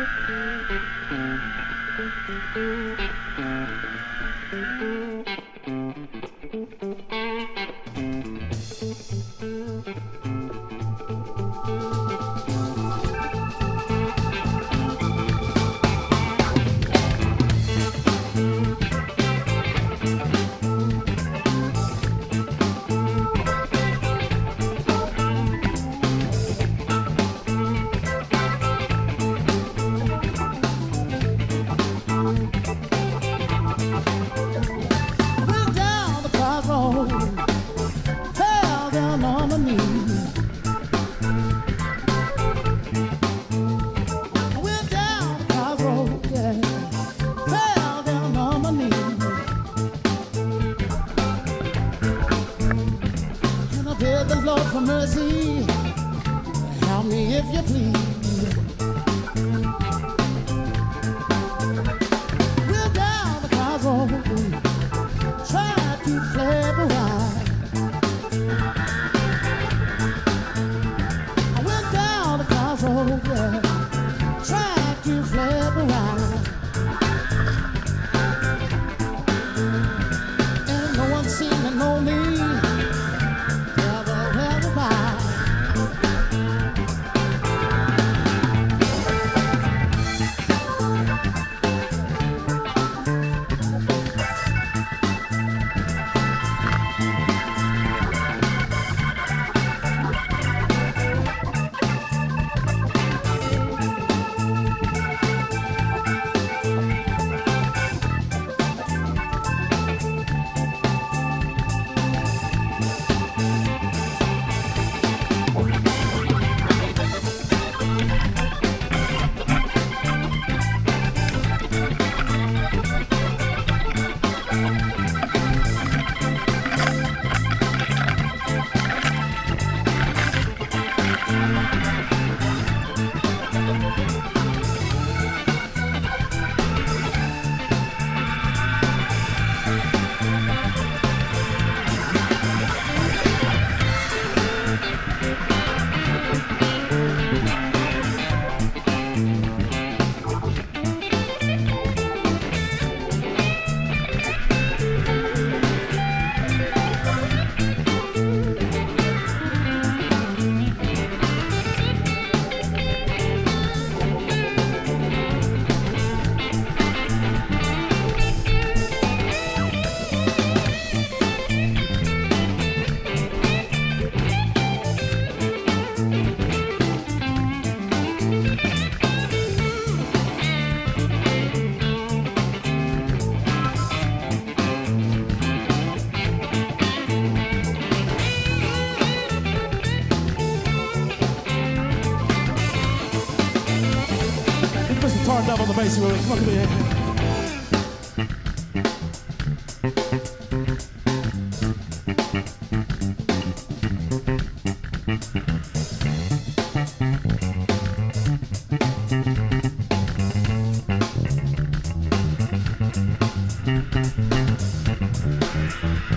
Thank you. the Lord for mercy. Help me if you please. hard up on the bass, Willie. Come on, come here.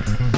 Thank